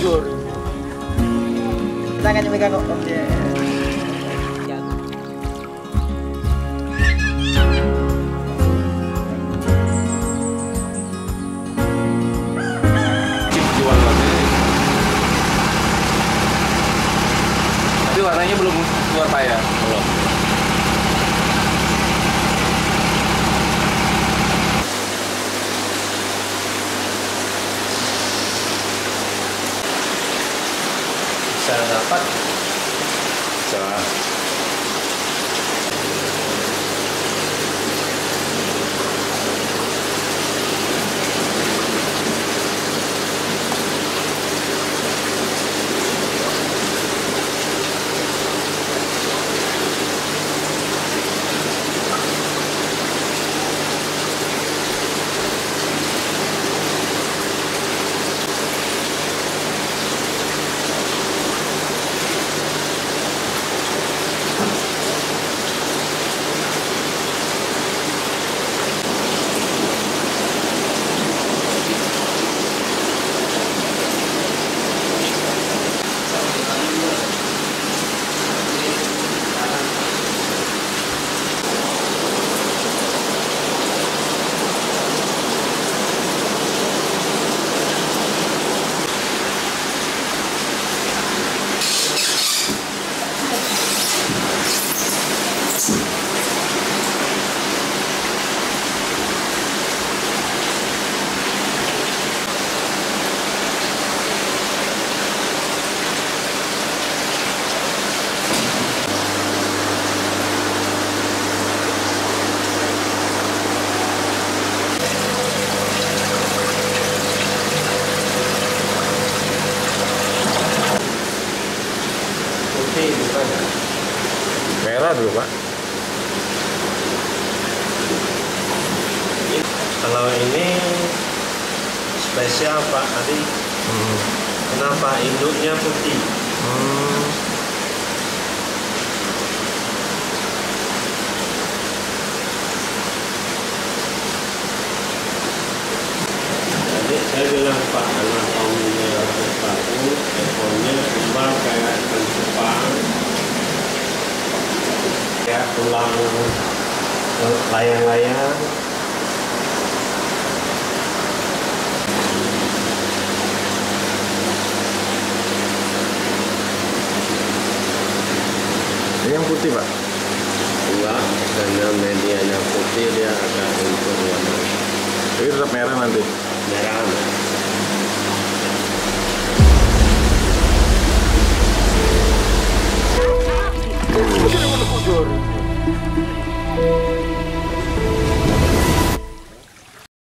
Bogor kita akan nyebrang kok om. Ya tapi warnanya belum keluar payah belum. 不，就係、merah dulu pak kalau ini spesial Pak Adi hmm. kenapa induknya putih Hmm. layang-layang ini yang putih pak? enggak karena medianya putih dia agak untuk warna ini tetap merah nanti? merah Jujur.